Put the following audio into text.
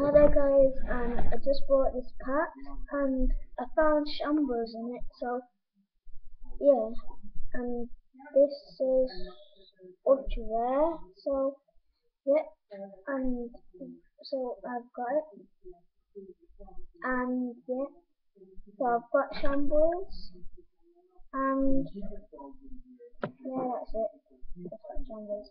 Hi there guys, and um, I just bought this pack and I found shambles in it, so yeah, and this is ultra rare, so yeah, and so I've got it, and yeah, so I've got shambles, and yeah, that's it, I've got shambles.